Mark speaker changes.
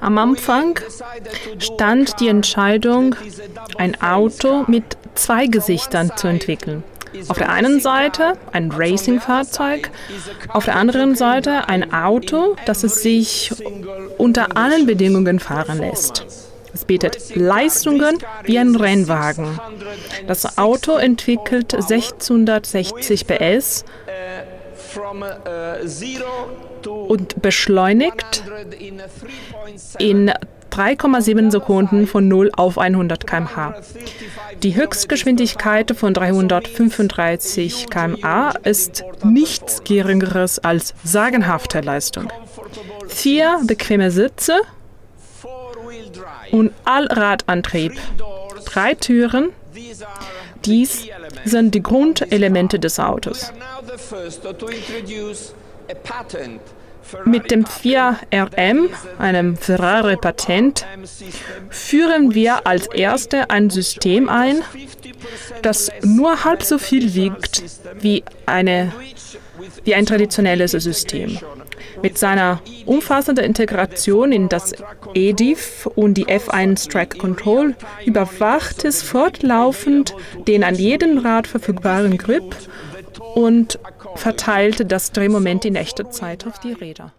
Speaker 1: Am Anfang stand die Entscheidung, ein Auto mit zwei Gesichtern zu entwickeln. Auf der einen Seite ein Racing-Fahrzeug, auf der anderen Seite ein Auto, das es sich unter allen Bedingungen fahren lässt. Es bietet Leistungen wie ein Rennwagen. Das Auto entwickelt 660 PS und beschleunigt in 3,7 Sekunden von 0 auf 100 km/h. Die Höchstgeschwindigkeit von 335 km/h ist nichts Geringeres als sagenhafte Leistung. Vier bequeme Sitze und Allradantrieb. Drei Türen. Dies sind die Grundelemente des Autos. Mit dem 4RM, einem Ferrari-Patent, führen wir als Erste ein System ein, das nur halb so viel wiegt wie, eine, wie ein traditionelles System. Mit seiner umfassenden Integration in das EDIF und die F1 Track Control überwacht es fortlaufend den an jedem Rad verfügbaren Grip und verteilt das Drehmoment in echter Zeit auf die Räder.